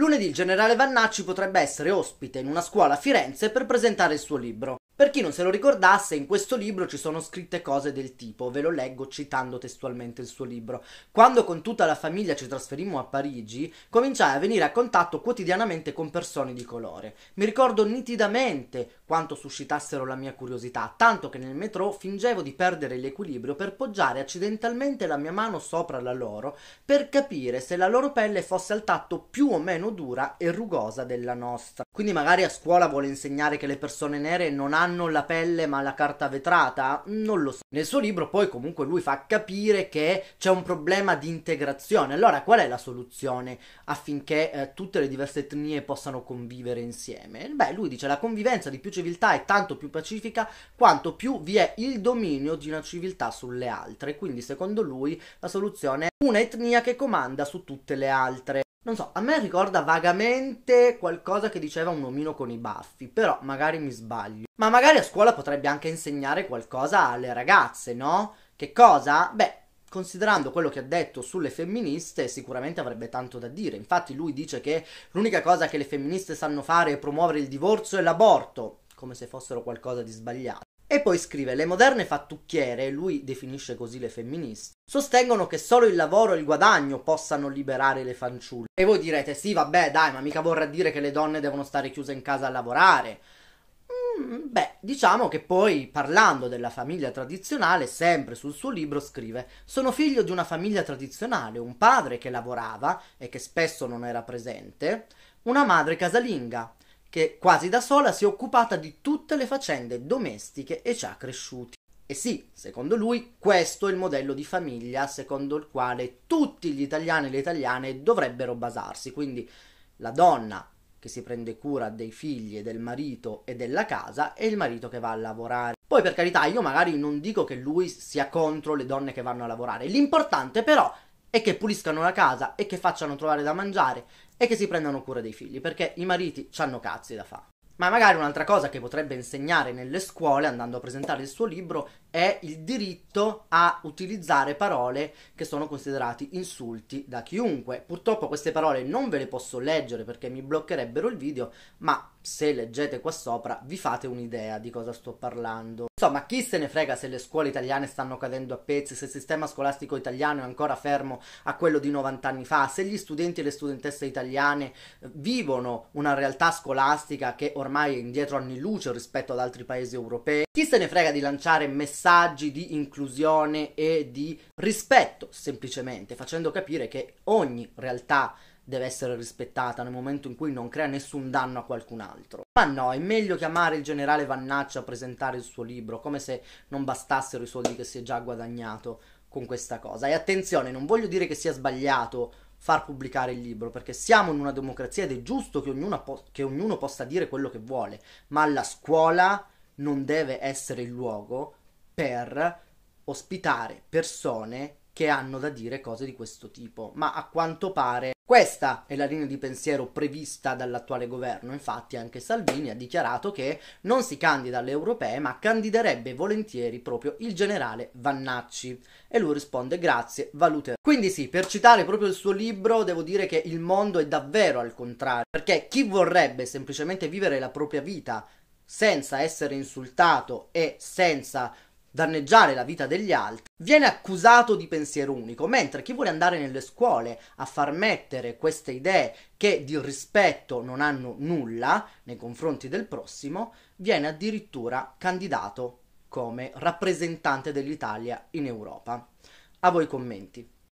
Lunedì il generale Vannacci potrebbe essere ospite in una scuola a Firenze per presentare il suo libro. Per chi non se lo ricordasse, in questo libro ci sono scritte cose del tipo, ve lo leggo citando testualmente il suo libro. Quando con tutta la famiglia ci trasferimmo a Parigi, cominciai a venire a contatto quotidianamente con persone di colore. Mi ricordo nitidamente quanto suscitassero la mia curiosità, tanto che nel metro fingevo di perdere l'equilibrio per poggiare accidentalmente la mia mano sopra la loro per capire se la loro pelle fosse al tatto più o meno dura e rugosa della nostra. Quindi magari a scuola vuole insegnare che le persone nere non hanno hanno la pelle ma la carta vetrata? Non lo so. Nel suo libro poi comunque lui fa capire che c'è un problema di integrazione. Allora qual è la soluzione affinché eh, tutte le diverse etnie possano convivere insieme? Beh, lui dice la convivenza di più civiltà è tanto più pacifica quanto più vi è il dominio di una civiltà sulle altre. Quindi secondo lui la soluzione è una etnia che comanda su tutte le altre. Non so, a me ricorda vagamente qualcosa che diceva un omino con i baffi, però magari mi sbaglio. Ma magari a scuola potrebbe anche insegnare qualcosa alle ragazze, no? Che cosa? Beh, considerando quello che ha detto sulle femministe, sicuramente avrebbe tanto da dire. Infatti lui dice che l'unica cosa che le femministe sanno fare è promuovere il divorzio e l'aborto, come se fossero qualcosa di sbagliato. E poi scrive: Le moderne fattucchiere, lui definisce così le femministe, sostengono che solo il lavoro e il guadagno possano liberare le fanciulle. E voi direte: Sì, vabbè, dai, ma mica vorrà dire che le donne devono stare chiuse in casa a lavorare. Mm, beh, diciamo che poi, parlando della famiglia tradizionale, sempre sul suo libro scrive: Sono figlio di una famiglia tradizionale, un padre che lavorava e che spesso non era presente, una madre casalinga che quasi da sola si è occupata di tutte le faccende domestiche e ci ha cresciuti. E sì, secondo lui, questo è il modello di famiglia secondo il quale tutti gli italiani e le italiane dovrebbero basarsi. Quindi la donna che si prende cura dei figli e del marito e della casa e il marito che va a lavorare. Poi per carità, io magari non dico che lui sia contro le donne che vanno a lavorare. L'importante però è che puliscano la casa e che facciano trovare da mangiare e che si prendano cura dei figli, perché i mariti hanno cazzi da fare. Ma magari un'altra cosa che potrebbe insegnare nelle scuole, andando a presentare il suo libro, è il diritto a utilizzare parole che sono considerati insulti da chiunque. Purtroppo queste parole non ve le posso leggere perché mi bloccherebbero il video, ma se leggete qua sopra vi fate un'idea di cosa sto parlando. Insomma, chi se ne frega se le scuole italiane stanno cadendo a pezzi, se il sistema scolastico italiano è ancora fermo a quello di 90 anni fa, se gli studenti e le studentesse italiane vivono una realtà scolastica che ormai è indietro anni luce rispetto ad altri paesi europei. Chi se ne frega di lanciare messaggi di inclusione e di rispetto, semplicemente, facendo capire che ogni realtà deve essere rispettata nel momento in cui non crea nessun danno a qualcun altro. Ma no, è meglio chiamare il generale Vannacci a presentare il suo libro, come se non bastassero i soldi che si è già guadagnato con questa cosa. E attenzione, non voglio dire che sia sbagliato far pubblicare il libro, perché siamo in una democrazia ed è giusto che ognuno, po- che ognuno possa dire quello che vuole, ma la scuola non deve essere il luogo per ospitare persone che hanno da dire cose di questo tipo, ma a quanto pare questa è la linea di pensiero prevista dall'attuale governo, infatti anche Salvini ha dichiarato che non si candida alle europee ma candiderebbe volentieri proprio il generale Vannacci. E lui risponde grazie, valuterò. Quindi sì, per citare proprio il suo libro devo dire che il mondo è davvero al contrario, perché chi vorrebbe semplicemente vivere la propria vita senza essere insultato e senza danneggiare la vita degli altri, viene accusato di pensiero unico, mentre chi vuole andare nelle scuole a far mettere queste idee che di rispetto non hanno nulla nei confronti del prossimo, viene addirittura candidato come rappresentante dell'Italia in Europa. A voi commenti.